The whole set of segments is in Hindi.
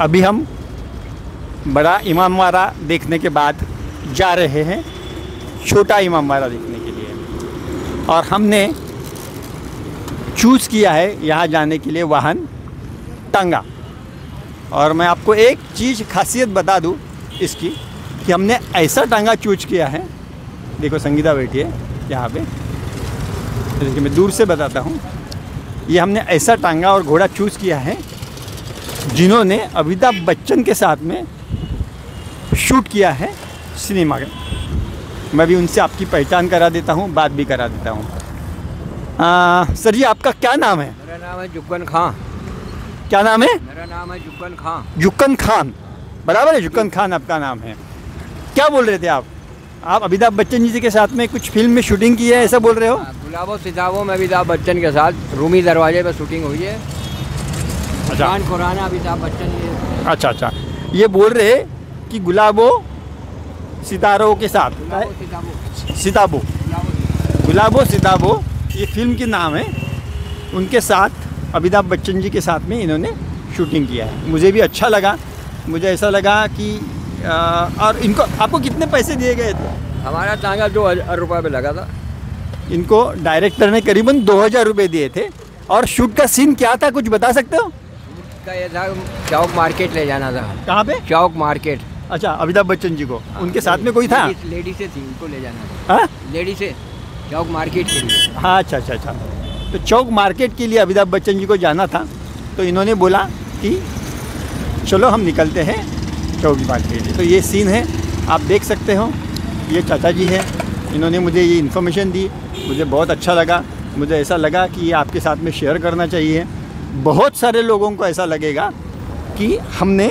अभी हम बड़ा इमामबाड़ा देखने के बाद जा रहे हैं, छोटा इमामबाड़ा देखने के लिए। और हमने चूज़ किया है यहाँ जाने के लिए वाहन टांगा। और मैं आपको एक चीज़ खासियत बता दूँ इसकी कि हमने ऐसा टांगा चूज़ किया है। देखो संगीता बैठी है यहाँ पे। देखिए मैं दूर से बताता हूँ। ये हमने ऐसा टांगा और घोड़ा चूज़ किया है जिन्होंने अमिताभ बच्चन के साथ में शूट किया है सिनेमा का मैं भी उनसे आपकी पहचान करा देता हूँ बात भी करा देता हूँ। सर जी आपका क्या नाम है? मेरा नाम है जुक्कन खां क्या नाम है? मेरा नाम है जुक्कन खां जुक्कन खान। बराबर है जुक्कन खान आपका नाम है। क्या बोल रहे थे आप? आप अमिताभ बच्चन जी के साथ में कुछ फ़िल्म में शूटिंग की है ऐसा बोल रहे हो? गुलाबो सिताबों में अमिताभ बच्चन के साथ रूमी दरवाजे पर शूटिंग हुई है। अच्छा। खुराना अमिताभ बच्चन ये। अच्छा अच्छा। ये बोल रहे कि गुलाबो सितारों के साथ सिताबों। गुलाबो। सिताबो ये फ़िल्म के नाम है। उनके साथ अमिताभ बच्चन जी के साथ में इन्होंने शूटिंग किया है। मुझे भी अच्छा लगा। मुझे ऐसा लगा कि आ, और इनको आपको कितने पैसे दिए गए थे? हमारा टांगा दो हज़ार रुपये पे लगा था। इनको डायरेक्टर ने करीबन दो हज़ार रुपये दिए थे। और शूट का सीन क्या था कुछ बता सकते हो? का ये था चौक मार्केट ले जाना था। कहाँ पे? चौक मार्केट। अच्छा अमिताभ बच्चन जी को। आ, उनके साथ में कोई था? लेडी- से थी उनको ले जाना था। हाँ? लेडी से चौक मार्केट के लिए। हाँ अच्छा अच्छा अच्छा। तो चौक मार्केट के लिए अमिताभ बच्चन जी को जाना था। तो इन्होंने बोला कि चलो हम निकलते हैं चौक मार्केट तो ये सीन है। आप देख सकते हो ये चाचा जी हैं। इन्होंने मुझे ये इन्फॉर्मेशन दी। मुझे बहुत अच्छा लगा। मुझे ऐसा लगा कि ये आपके साथ में शेयर करना चाहिए। बहुत सारे लोगों को ऐसा लगेगा कि हमने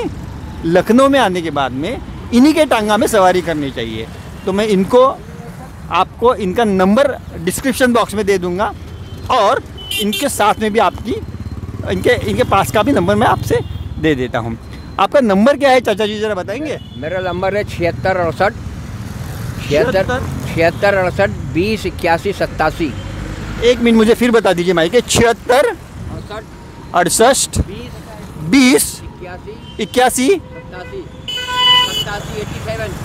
लखनऊ में आने के बाद में इन्हीं के टांगा में सवारी करनी चाहिए। तो मैं इनको आपको इनका नंबर डिस्क्रिप्शन बॉक्स में दे दूँगा और इनके साथ में भी आपकी इनके इनके पास का भी नंबर मैं आपसे दे देता हूँ। आपका नंबर क्या है चाचा जी ज़रा बताएँगे? मेरा नंबर है छिहत्तर अड़सठ छिहत्तर छिहत्तर? अड़सठ बीस इक्यासी सत्तासी। एक मिनट मुझे फिर बता दीजिए माइक छिहत्तर? अड़सठ अड़सठ बीस इक्यासी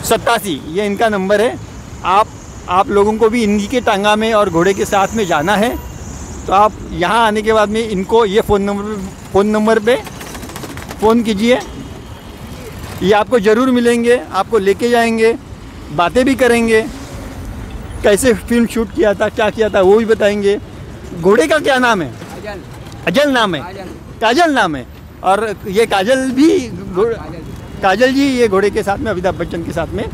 सत्तासी ये इनका नंबर है। आप आप लोगों को भी इन्हीं के टांगा में और घोड़े के साथ में जाना है। तो आप यहाँ आने के बाद में इनको ये फ़ोन नंबर फ़ोन नंबर पे फ़ोन कीजिए। ये आपको ज़रूर मिलेंगे आपको लेके जाएँगे बातें भी करेंगे। कैसे फ़िल्म शूट किया था क्या किया था वो भी बताएँगे। घोड़े का क्या नाम है? अजल नाम है। काजल। नाम है। और ये काजल भी काजल काजल जी ये घोड़े के साथ में अमिताभ बच्चन के साथ में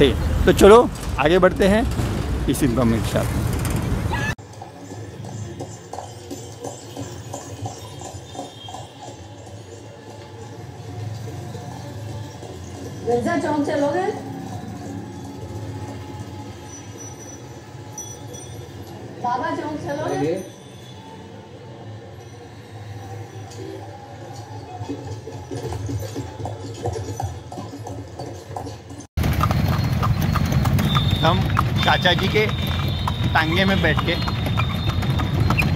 थे। तो चलो आगे बढ़ते हैं इस इन्फॉर्मेशन के साथ मिर्ज़ा चौक चलोगे? बाबा चौक चलोगे? हम चाचा जी के टांगे में बैठ के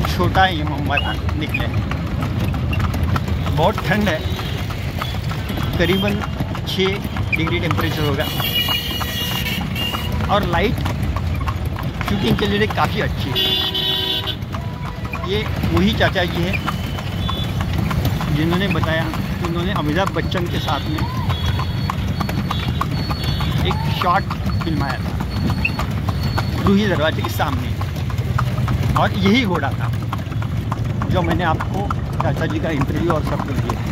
छोटा ही मोहम्मद निकले बहुत ठंड है। करीबन छः डिग्री टेम्परेचर होगा। और लाइट शूटिंग के लिए काफ़ी अच्छी है। ये वही चाचा जी हैं जिन्होंने बताया कि उन्होंने अमिताभ बच्चन के साथ में एक शॉट फिल्माया था। रूही दरवाजे के सामने। और यही घोड़ा था, जो मैंने आपको चाचा जी का इंटरव्यू और सब कुछ दिया।